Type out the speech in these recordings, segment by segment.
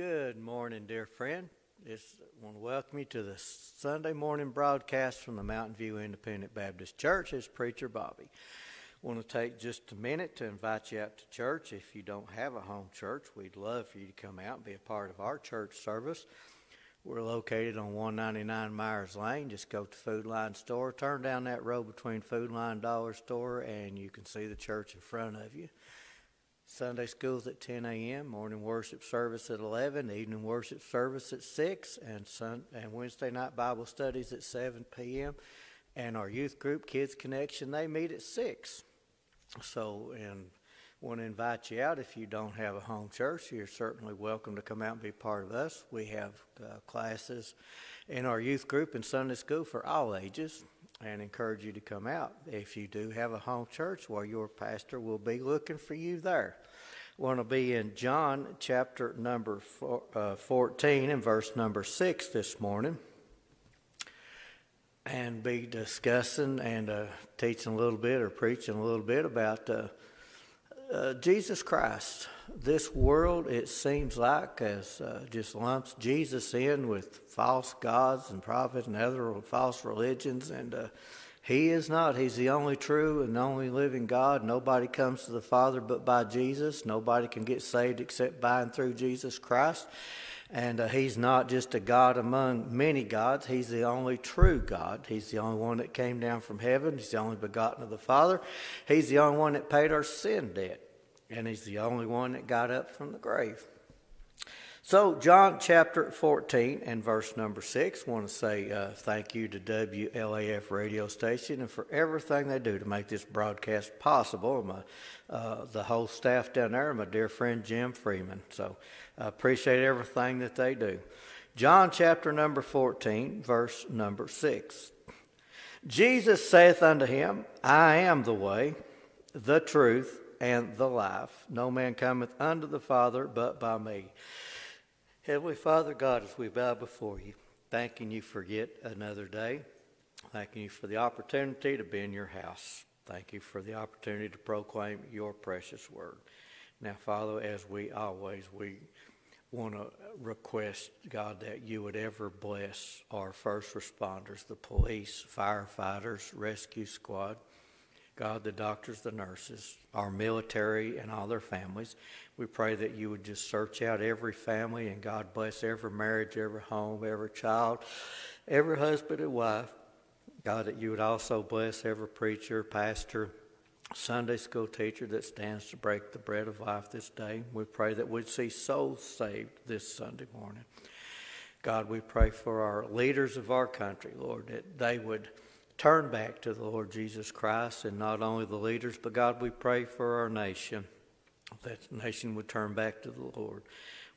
Good morning, dear friend. Just want to welcome you to the Sunday morning broadcast from the Mountain View Independent Baptist Church. It's Preacher Bobby. Want to take just a minute to invite you out to church. If you don't have a home church, we'd love for you to come out and be a part of our church service. We're located on 199 Myers Lane. Just go to Food Line Store, turn down that road between Food Line Dollar Store, and you can see the church in front of you. Sunday school's at 10 a.m., morning worship service at 11, evening worship service at 6, and, sun, and Wednesday night Bible studies at 7 p.m. And our youth group, Kids Connection, they meet at 6. So, and want to invite you out. If you don't have a home church, you're certainly welcome to come out and be part of us. We have uh, classes in our youth group and Sunday school for all ages and encourage you to come out. If you do have a home church, well, your pastor will be looking for you there. We want to be in John chapter number four, uh, 14 and verse number 6 this morning and be discussing and uh, teaching a little bit or preaching a little bit about uh, uh Jesus Christ. This world, it seems like, has uh, just lumps Jesus in with false gods and prophets and other false religions, and uh, he is not. He's the only true and only living God. Nobody comes to the Father but by Jesus. Nobody can get saved except by and through Jesus Christ. And uh, he's not just a God among many gods. He's the only true God. He's the only one that came down from heaven. He's the only begotten of the Father. He's the only one that paid our sin debt. And he's the only one that got up from the grave. So, John chapter 14 and verse number 6, I want to say uh, thank you to WLAF radio station and for everything they do to make this broadcast possible. My, uh, the whole staff down there, my dear friend Jim Freeman. So, I appreciate everything that they do. John chapter number 14, verse number 6. Jesus saith unto him, I am the way, the truth, and the life. No man cometh unto the Father but by me. Heavenly Father God, as we bow before you, thanking you for yet another day, thanking you for the opportunity to be in your house. Thank you for the opportunity to proclaim your precious word. Now, Father, as we always, we want to request, God, that you would ever bless our first responders, the police, firefighters, rescue squad, God, the doctors, the nurses, our military, and all their families. We pray that you would just search out every family and God bless every marriage, every home, every child, every husband and wife. God, that you would also bless every preacher, pastor, Sunday school teacher that stands to break the bread of life this day. We pray that we'd see souls saved this Sunday morning. God, we pray for our leaders of our country, Lord, that they would turn back to the Lord Jesus Christ and not only the leaders, but God, we pray for our nation, that the nation would turn back to the Lord.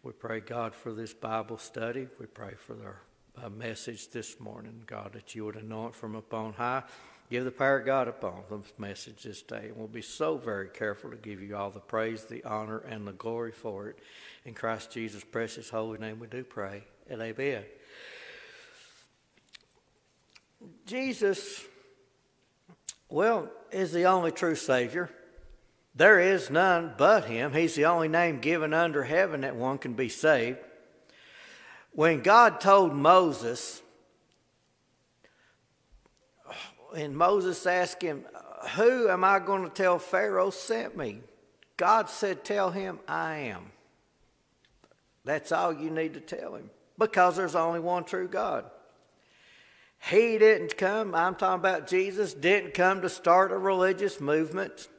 We pray, God, for this Bible study. We pray for our uh, message this morning, God, that you would anoint from upon high. Give the power of God upon this message this day. And we'll be so very careful to give you all the praise, the honor, and the glory for it. In Christ Jesus' precious holy name we do pray. And amen. Jesus, well, is the only true Savior. There is none but Him. He's the only name given under heaven that one can be saved. When God told Moses, and Moses asked him, Who am I going to tell Pharaoh sent me? God said, Tell him I am. That's all you need to tell him because there's only one true God. He didn't come, I'm talking about Jesus, didn't come to start a religious movement.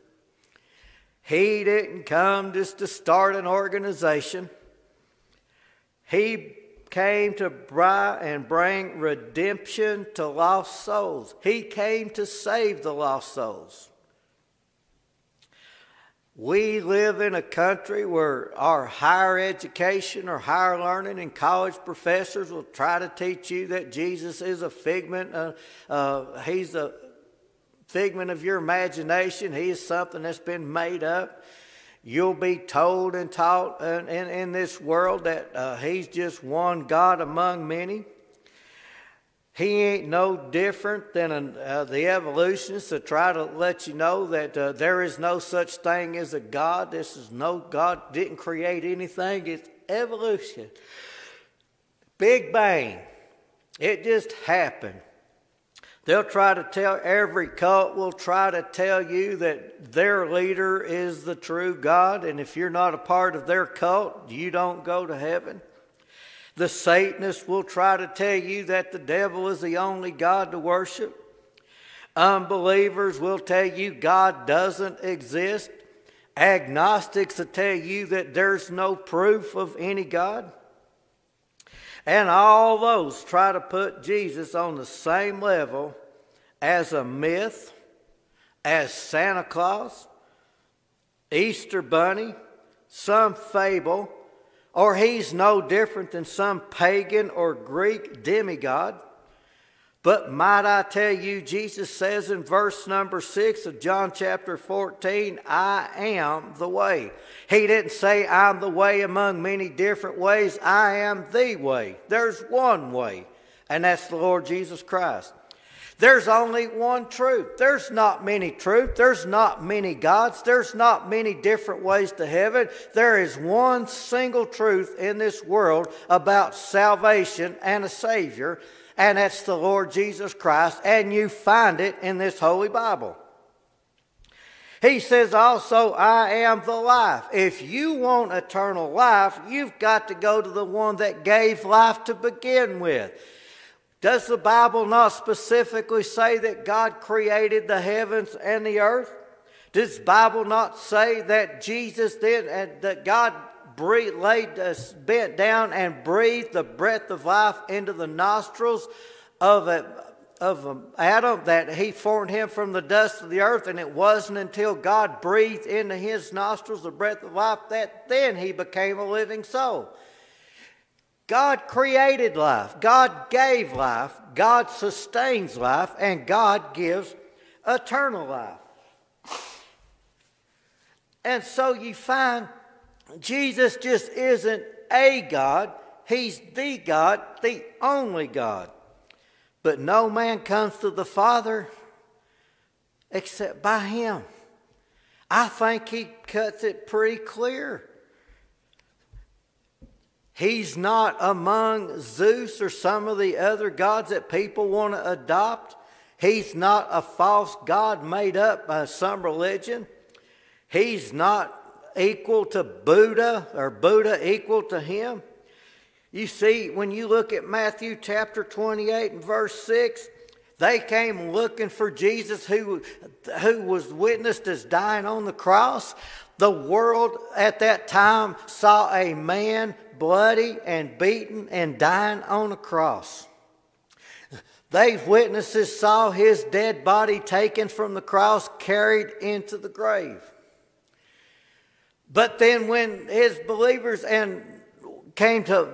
He didn't come just to start an organization. He came to buy and bring redemption to lost souls. He came to save the lost souls. We live in a country where our higher education or higher learning and college professors will try to teach you that Jesus is a figment, uh, uh, he's a figment of your imagination, he is something that's been made up. You'll be told and taught in, in, in this world that uh, He's just one God among many. He ain't no different than uh, the evolutionists that try to let you know that uh, there is no such thing as a God. This is no God didn't create anything. It's evolution. Big Bang. It just happened. They'll try to tell, every cult will try to tell you that their leader is the true God, and if you're not a part of their cult, you don't go to heaven. The Satanists will try to tell you that the devil is the only God to worship. Unbelievers will tell you God doesn't exist. Agnostics will tell you that there's no proof of any God. And all those try to put Jesus on the same level as a myth, as Santa Claus, Easter Bunny, some fable, or he's no different than some pagan or Greek demigod. But might I tell you, Jesus says in verse number 6 of John chapter 14, I am the way. He didn't say, I'm the way among many different ways. I am the way. There's one way, and that's the Lord Jesus Christ. There's only one truth. There's not many truths. There's not many gods. There's not many different ways to heaven. There is one single truth in this world about salvation and a Savior, and that's the Lord Jesus Christ, and you find it in this Holy Bible. He says also, I am the life. If you want eternal life, you've got to go to the one that gave life to begin with. Does the Bible not specifically say that God created the heavens and the earth? Does the Bible not say that Jesus did and that God breathed, laid, uh, bent down and breathed the breath of life into the nostrils of, a, of Adam, that he formed him from the dust of the earth, and it wasn't until God breathed into his nostrils the breath of life that then he became a living soul. God created life, God gave life, God sustains life, and God gives eternal life. And so you find Jesus just isn't a God, He's the God, the only God. But no man comes to the Father except by Him. I think He cuts it pretty clear. He's not among Zeus or some of the other gods that people want to adopt. He's not a false god made up by some religion. He's not equal to Buddha or Buddha equal to him? You see, when you look at Matthew chapter 28 and verse 6, they came looking for Jesus who, who was witnessed as dying on the cross. The world at that time saw a man bloody and beaten and dying on a cross. They witnesses saw his dead body taken from the cross, carried into the grave. But then when his believers and came to,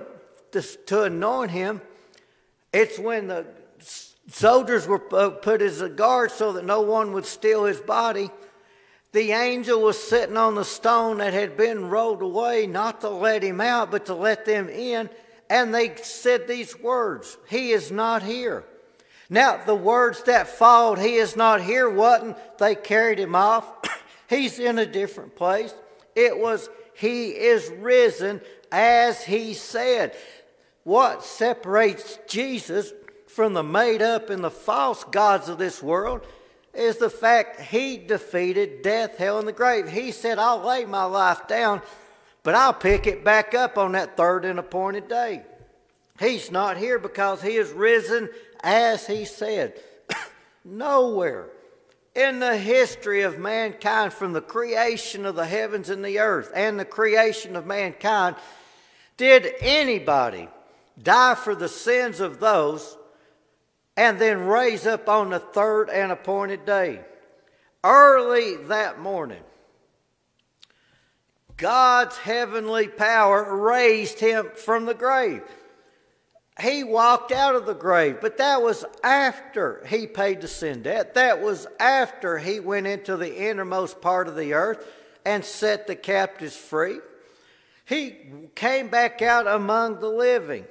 to, to anoint him, it's when the soldiers were put as a guard so that no one would steal his body. The angel was sitting on the stone that had been rolled away, not to let him out, but to let them in. And they said these words He is not here. Now, the words that followed, He is not here, wasn't they carried him off? He's in a different place. It was, He is risen as He said. What separates Jesus from the made up and the false gods of this world is the fact He defeated death, hell, and the grave. He said, I'll lay my life down, but I'll pick it back up on that third and appointed day. He's not here because He is risen as He said. Nowhere in the history of mankind, from the creation of the heavens and the earth and the creation of mankind, did anybody die for the sins of those and then raise up on the third and appointed day? Early that morning, God's heavenly power raised him from the grave he walked out of the grave, but that was after he paid the sin debt. That was after he went into the innermost part of the earth and set the captives free. He came back out among the living.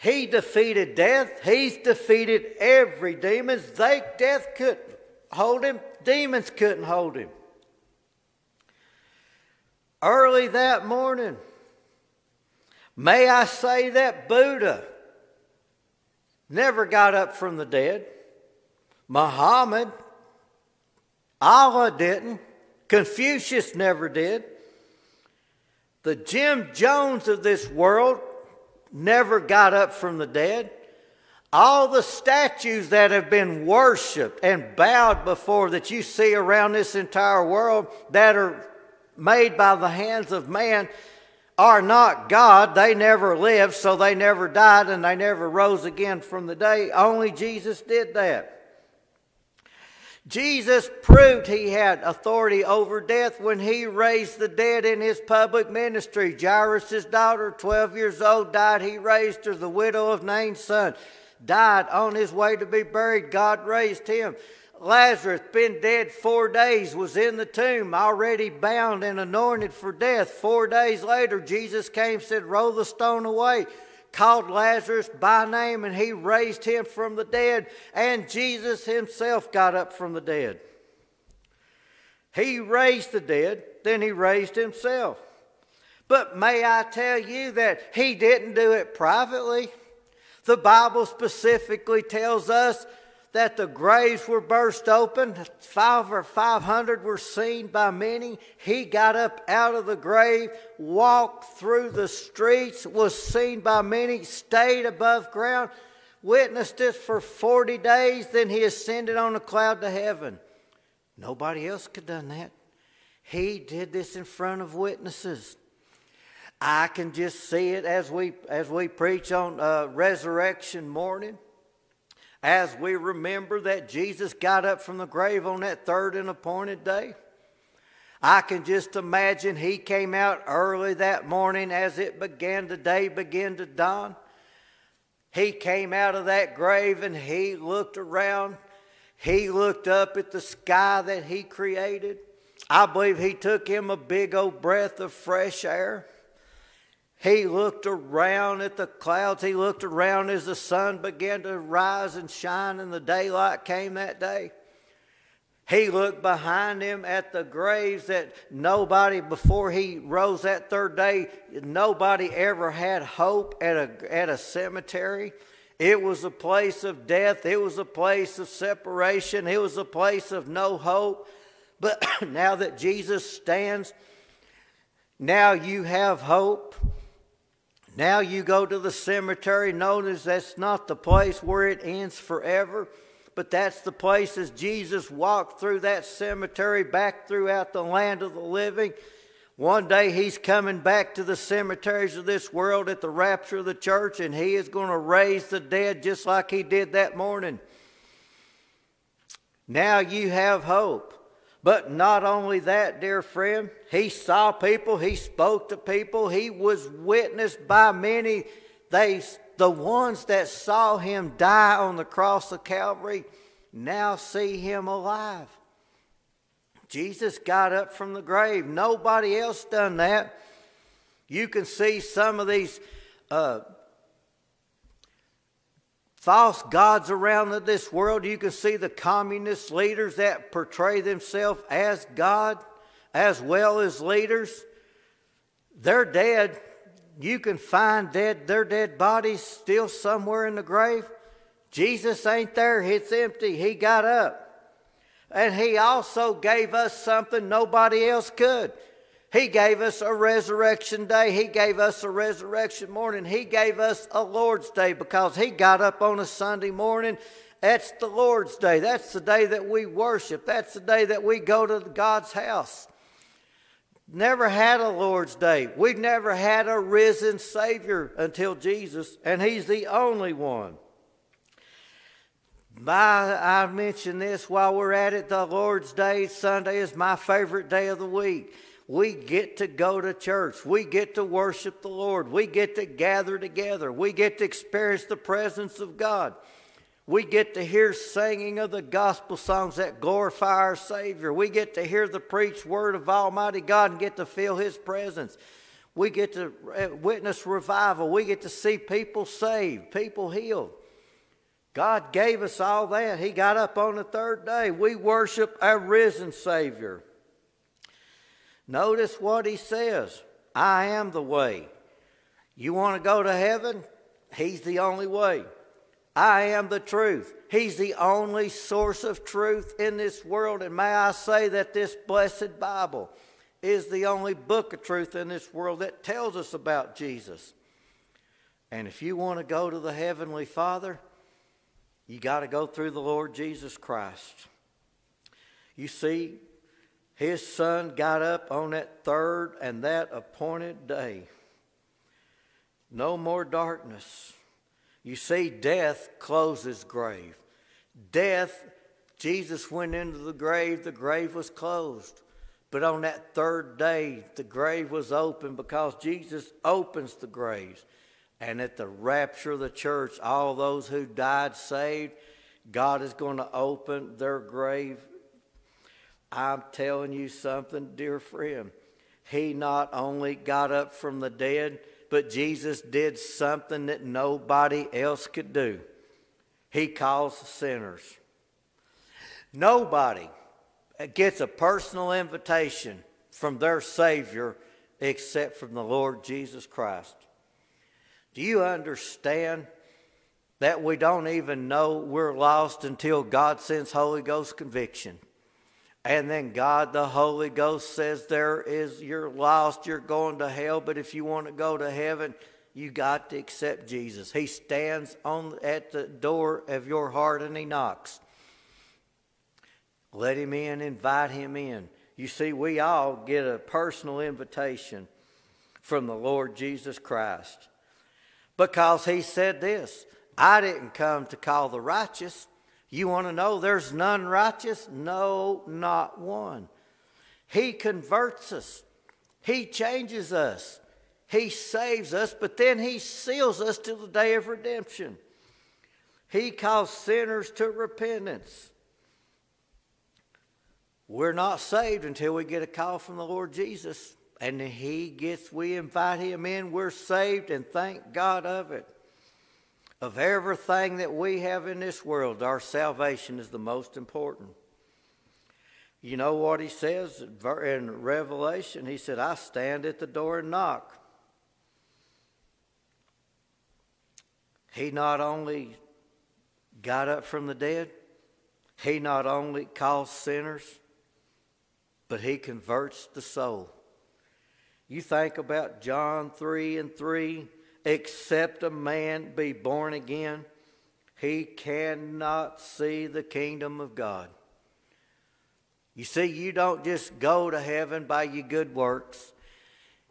He defeated death. He's defeated every demon. They death couldn't hold him. Demons couldn't hold him. Early that morning, May I say that Buddha never got up from the dead. Muhammad, Allah didn't. Confucius never did. The Jim Jones of this world never got up from the dead. All the statues that have been worshiped and bowed before that you see around this entire world that are made by the hands of man are not God. They never lived, so they never died and they never rose again from the day. Only Jesus did that. Jesus proved he had authority over death when he raised the dead in his public ministry. Jairus' daughter, 12 years old, died. He raised her. The widow of Nain's son died on his way to be buried. God raised him. Lazarus, been dead four days, was in the tomb, already bound and anointed for death. Four days later, Jesus came, said, Roll the stone away. Called Lazarus by name, and he raised him from the dead. And Jesus himself got up from the dead. He raised the dead, then he raised himself. But may I tell you that he didn't do it privately? The Bible specifically tells us that the graves were burst open. Five or five hundred were seen by many. He got up out of the grave, walked through the streets, was seen by many, stayed above ground, witnessed it for 40 days, then he ascended on a cloud to heaven. Nobody else could have done that. He did this in front of witnesses. I can just see it as we as we preach on uh, resurrection morning as we remember that Jesus got up from the grave on that third and appointed day. I can just imagine he came out early that morning as it began, the day began to dawn. He came out of that grave and he looked around. He looked up at the sky that he created. I believe he took him a big old breath of fresh air. He looked around at the clouds. He looked around as the sun began to rise and shine and the daylight came that day. He looked behind him at the graves that nobody, before he rose that third day, nobody ever had hope at a, at a cemetery. It was a place of death. It was a place of separation. It was a place of no hope. But now that Jesus stands, now you have hope. Now you go to the cemetery. Notice that's not the place where it ends forever, but that's the place as Jesus walked through that cemetery back throughout the land of the living. One day he's coming back to the cemeteries of this world at the rapture of the church, and he is going to raise the dead just like he did that morning. Now you have hope. But not only that, dear friend, he saw people, he spoke to people, he was witnessed by many. They, the ones that saw him die on the cross of Calvary now see him alive. Jesus got up from the grave. Nobody else done that. You can see some of these uh, false gods around this world. You can see the communist leaders that portray themselves as God as well as leaders. They're dead. You can find dead their dead bodies still somewhere in the grave. Jesus ain't there. It's empty. He got up. And he also gave us something nobody else could. He gave us a resurrection day. He gave us a resurrection morning. He gave us a Lord's day because He got up on a Sunday morning. That's the Lord's day. That's the day that we worship. That's the day that we go to God's house. Never had a Lord's day. We've never had a risen Savior until Jesus, and He's the only one. By, I mentioned this while we're at it. The Lord's Day, Sunday, is my favorite day of the week we get to go to church. We get to worship the Lord. We get to gather together. We get to experience the presence of God. We get to hear singing of the gospel songs that glorify our Savior. We get to hear the preached word of Almighty God and get to feel His presence. We get to uh, witness revival. We get to see people saved, people healed. God gave us all that. He got up on the third day. We worship our risen Savior. Notice what he says I am the way. You want to go to heaven? He's the only way. I am the truth. He's the only source of truth in this world. And may I say that this blessed Bible is the only book of truth in this world that tells us about Jesus. And if you want to go to the Heavenly Father, you got to go through the Lord Jesus Christ. You see, his son got up on that third and that appointed day. No more darkness. You see, death closes grave. Death, Jesus went into the grave, the grave was closed. But on that third day, the grave was open because Jesus opens the graves. And at the rapture of the church, all those who died saved, God is going to open their grave. I'm telling you something, dear friend. He not only got up from the dead, but Jesus did something that nobody else could do. He calls sinners. Nobody gets a personal invitation from their Savior except from the Lord Jesus Christ. Do you understand that we don't even know we're lost until God sends Holy Ghost conviction? And then God, the Holy Ghost, says, There is, you're lost, you're going to hell, but if you want to go to heaven, you got to accept Jesus. He stands on at the door of your heart and he knocks. Let him in, invite him in. You see, we all get a personal invitation from the Lord Jesus Christ because he said this I didn't come to call the righteous. You want to know there's none righteous? No, not one. He converts us, He changes us, He saves us, but then He seals us to the day of redemption. He calls sinners to repentance. We're not saved until we get a call from the Lord Jesus. And He gets, we invite Him in, we're saved, and thank God of it. Of everything that we have in this world, our salvation is the most important. You know what He says in Revelation? He said, I stand at the door and knock. He not only got up from the dead, He not only calls sinners, but he converts the soul. You think about John 3 and 3 except a man be born again, he cannot see the kingdom of God. You see, you don't just go to heaven by your good works.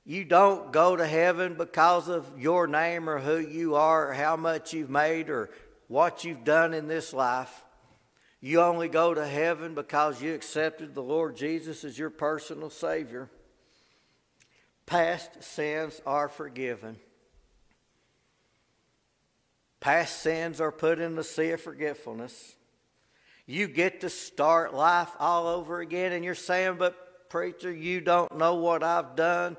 You don't go to heaven because of your name or who you are or how much you've made or what you've done in this life. You only go to heaven because you accepted the Lord Jesus as your personal Savior. Past sins are forgiven. Past sins are put in the sea of forgetfulness. You get to start life all over again, and you're saying, But preacher, you don't know what I've done.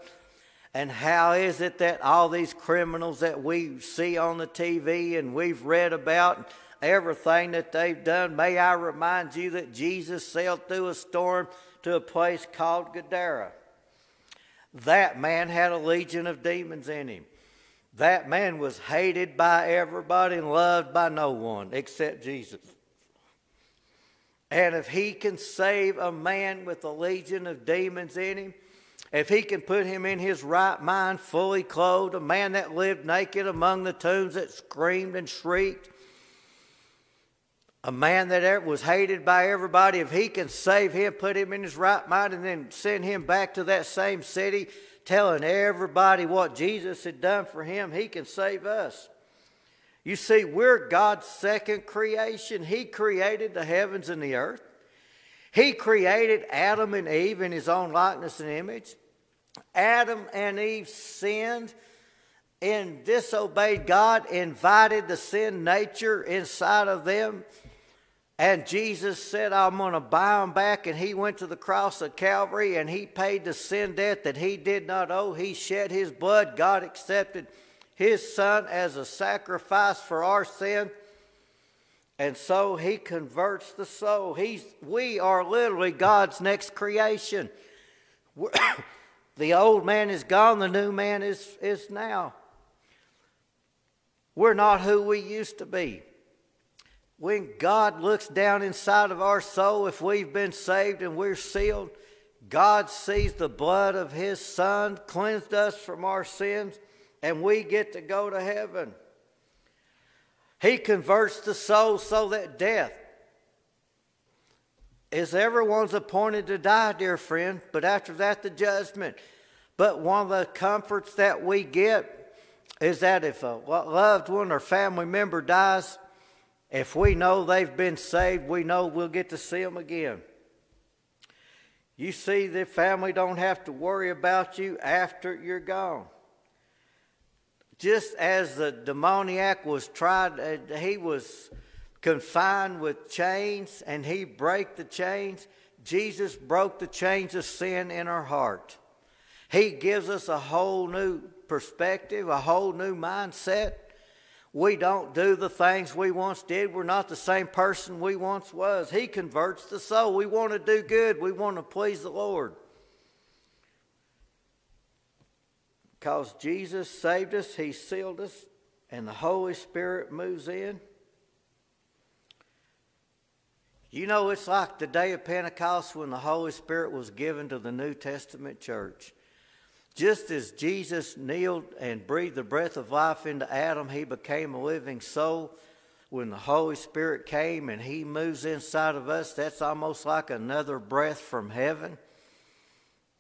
And how is it that all these criminals that we see on the TV and we've read about, everything that they've done. May I remind you that Jesus sailed through a storm to a place called Gadara. That man had a legion of demons in him. That man was hated by everybody and loved by no one except Jesus. And if he can save a man with a legion of demons in him, if he can put him in his right mind, fully clothed, a man that lived naked among the tombs that screamed and shrieked, a man that was hated by everybody, if he can save him, put him in his right mind, and then send him back to that same city, telling everybody what Jesus had done for him, he can save us. You see, we're God's second creation. He created the heavens and the earth. He created Adam and Eve in his own likeness and image. Adam and Eve sinned and disobeyed God, invited the sin nature inside of them. And Jesus said, I'm going to buy them back. And he went to the cross of Calvary and he paid the sin debt that he did not owe. He shed his blood. God accepted his son as a sacrifice for our sin. And so he converts the soul. He's, we are literally God's next creation. the old man is gone, the new man is, is now. We're not who we used to be. When God looks down inside of our soul, if we've been saved and we're sealed, God sees the blood of His Son cleansed us from our sins, and we get to go to heaven. He converts the soul so that death is everyone's appointed to die, dear friend, but after that, the judgment. But one of the comforts that we get is that if a loved one or family member dies, if we know they've been saved, we know we'll get to see them again. You see, the family don't have to worry about you after you're gone. Just as the demoniac was tried, uh, he was confined with chains and he broke the chains. Jesus broke the chains of sin in our heart. He gives us a whole new perspective, a whole new mindset. We don't do the things we once did. We're not the same person we once was. He converts the soul. We want to do good. We want to please the Lord. Because Jesus saved us, He sealed us, and the Holy Spirit moves in. You know, it's like the day of Pentecost when the Holy Spirit was given to the New Testament church. Just as Jesus kneeled and breathed the breath of life into Adam, he became a living soul. When the Holy Spirit came and he moves inside of us, that's almost like another breath from heaven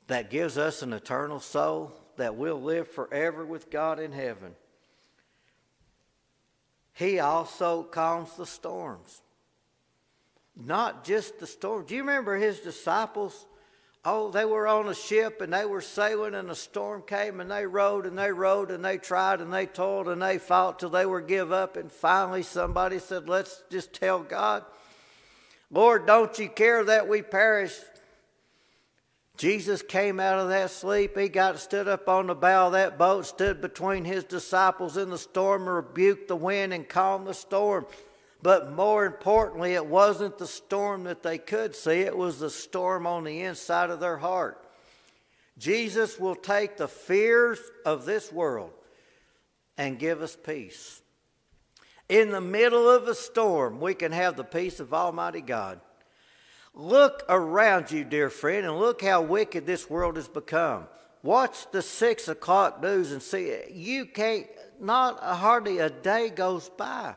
that gives us an eternal soul that will live forever with God in heaven. He also calms the storms. Not just the storm. Do you remember his disciples? Oh, they were on a ship and they were sailing, and a storm came, and they rowed and they rowed and they tried and they toiled and they fought till they were give up. And finally, somebody said, Let's just tell God, Lord, don't you care that we perish? Jesus came out of that sleep. He got stood up on the bow of that boat, stood between his disciples in the storm, rebuked the wind, and calmed the storm. But more importantly, it wasn't the storm that they could see, it was the storm on the inside of their heart. Jesus will take the fears of this world and give us peace. In the middle of a storm, we can have the peace of Almighty God. Look around you, dear friend, and look how wicked this world has become. Watch the six o'clock news and see you can't, not hardly a day goes by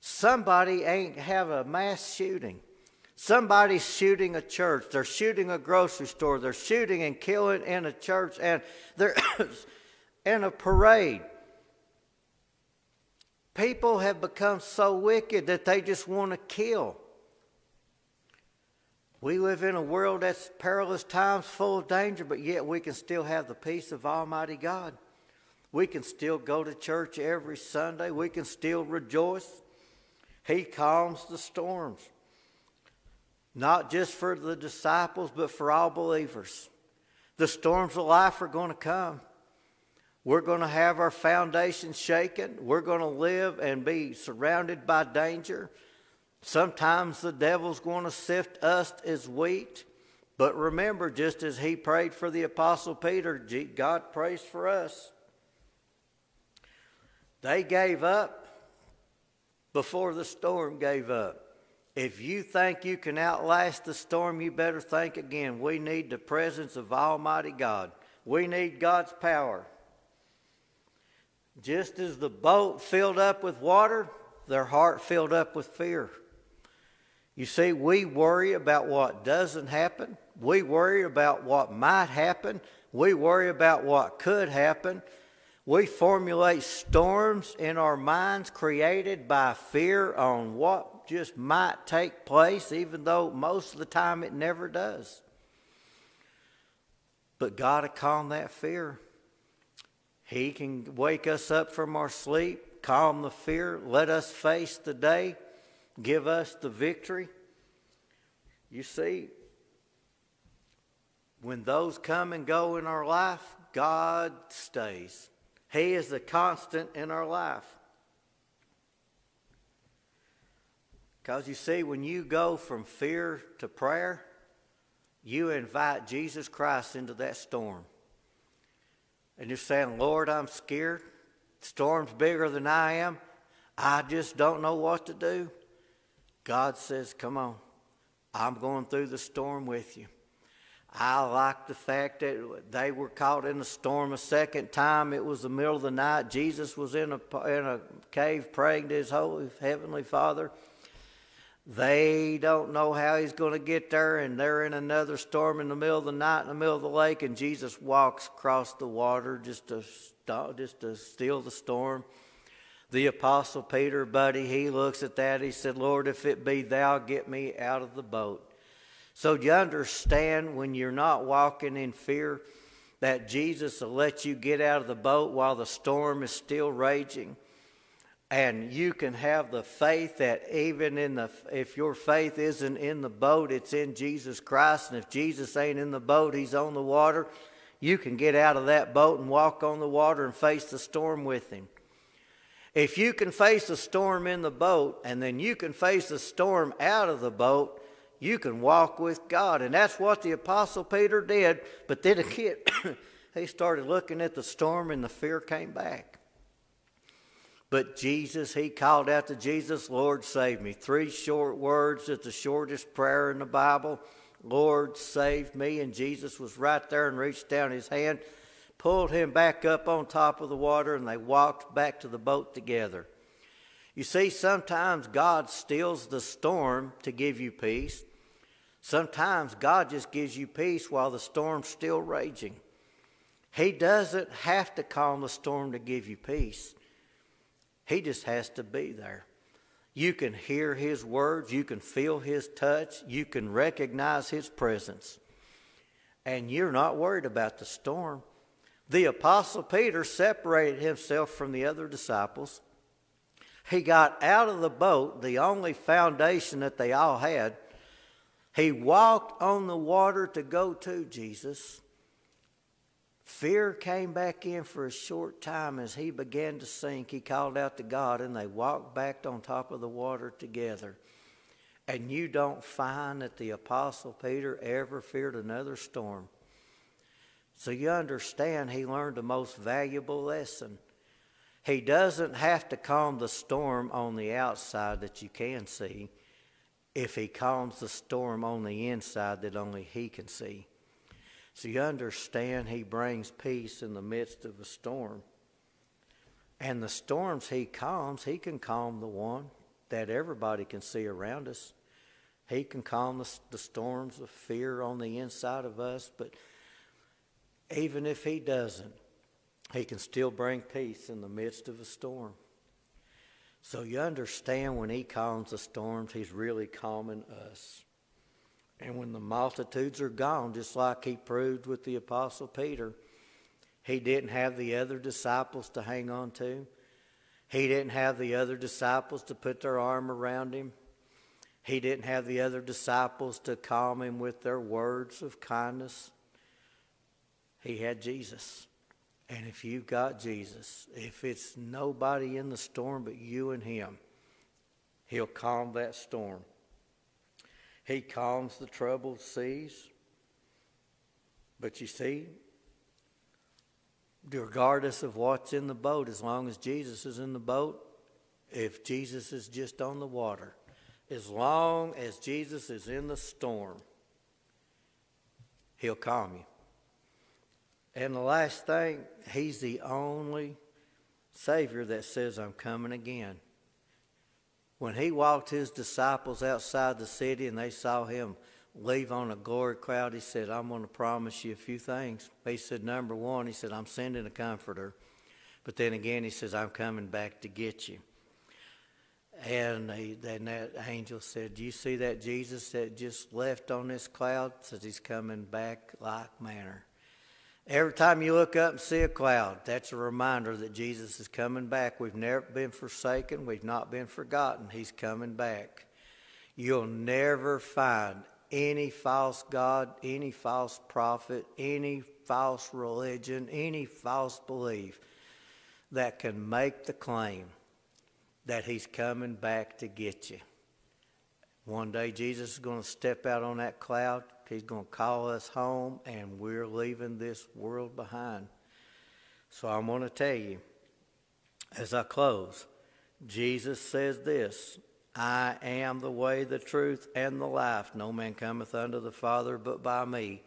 Somebody ain't have a mass shooting. Somebody's shooting a church. They're shooting a grocery store. They're shooting and killing in a church, and they're in a parade. People have become so wicked that they just want to kill. We live in a world that's perilous times, full of danger, but yet we can still have the peace of Almighty God. We can still go to church every Sunday. We can still rejoice. He calms the storms, not just for the disciples, but for all believers. The storms of life are going to come. We're going to have our foundation shaken. We're going to live and be surrounded by danger. Sometimes the devil's going to sift us as wheat. But remember, just as he prayed for the Apostle Peter, God prays for us. They gave up before the storm gave up. If you think you can outlast the storm, you better think again. We need the presence of Almighty God. We need God's power. Just as the boat filled up with water, their heart filled up with fear. You see, we worry about what doesn't happen. We worry about what might happen. We worry about what could happen. We formulate storms in our minds created by fear on what just might take place, even though most of the time it never does. But God will calm that fear. He can wake us up from our sleep, calm the fear, let us face the day, give us the victory. You see, when those come and go in our life, God stays. He is the constant in our life. Because you see, when you go from fear to prayer, you invite Jesus Christ into that storm. And you're saying, Lord, I'm scared. storm's bigger than I am. I just don't know what to do. God says, Come on, I'm going through the storm with you. I like the fact that they were caught in a storm a second time. It was the middle of the night. Jesus was in a, in a cave praying to his holy heavenly Father. They don't know how he's going to get there, and they're in another storm in the middle of the night in the middle of the lake, and Jesus walks across the water just to stop, just to still the storm. The apostle Peter, buddy, he looks at that. He said, "Lord, if it be Thou, get me out of the boat." So do you understand when you're not walking in fear that Jesus will let you get out of the boat while the storm is still raging? And you can have the faith that even in the if your faith isn't in the boat it's in jesus christ. And if jesus ain't in the boat he's on the water. You can get out of that boat and walk on the water and face the storm with him. If you can face the storm in the boat and then you can face the storm out of the boat you can walk with god and that's what the apostle peter did but then again he started looking at the storm and the fear came back but Jesus, he called out to Jesus, Lord, save me. Three short words. It's the shortest prayer in the Bible. Lord, save me. And Jesus was right there and reached down his hand, pulled him back up on top of the water, and they walked back to the boat together. You see, sometimes God stills the storm to give you peace. Sometimes God just gives you peace while the storm's still raging. He doesn't have to calm the storm to give you peace. He just has to be there. You can hear His words, you can feel His touch, you can recognize His presence. And you're not worried about the storm. The Apostle Peter separated himself from the other disciples. He got out of the boat, the only foundation that they all had. He walked on the water to go to Jesus. Fear came back in for a short time as he began to sink. He called out to God, and they walked back on top of the water together. And you don't find that the Apostle Peter ever feared another storm. So you understand he learned the most valuable lesson. He doesn't have to calm the storm on the outside that you can see if he calms the storm on the inside that only he can see. So you understand he brings peace in the midst of a storm. And the storms he calms, he can calm the one that everybody can see around us. He can calm the, the storms of fear on the inside of us, but even if he doesn't, he can still bring peace in the midst of a storm. So you understand when he calms the storms, he's really calming us. And when the multitudes are gone, just like he proved with the Apostle Peter, he didn't have the other disciples to hang on to. He didn't have the other disciples to put their arm around him. He didn't have the other disciples to calm him with their words of kindness. He had Jesus. And if you've got Jesus, if it's nobody in the storm but you and him, he'll calm that storm. He calms the troubled seas. But you see, regardless of what's in the boat, as long as Jesus is in the boat, if Jesus is just on the water, as long as Jesus is in the storm, he'll calm you. And the last thing, he's the only Savior that says, I'm coming again. When he walked his disciples outside the city and they saw him leave on a glory cloud, he said, I'm going to promise you a few things. He said, Number one, he said, I'm sending a comforter. But then again, he says, I'm coming back to get you. And he, then that angel said, Do you see that Jesus that just left on this cloud? Says he's coming back like manner. Every time you look up and see a cloud, that's a reminder that Jesus is coming back. We've never been forsaken, we've not been forgotten. He's coming back. You'll never find any false God, any false prophet, any false religion, any false belief that can make the claim that He's coming back to get you. One day Jesus is going to step out on that cloud He's going to call us home, and we're leaving this world behind. So I'm going to tell you As I close, Jesus says this I am the way, the truth, and the life. No man cometh unto the Father but by me.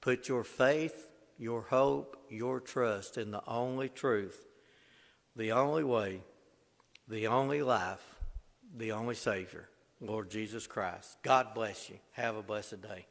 Put your faith, your hope, your trust in the only truth, the only way, the only life, the only Savior, Lord Jesus Christ. God bless you. Have a blessed day.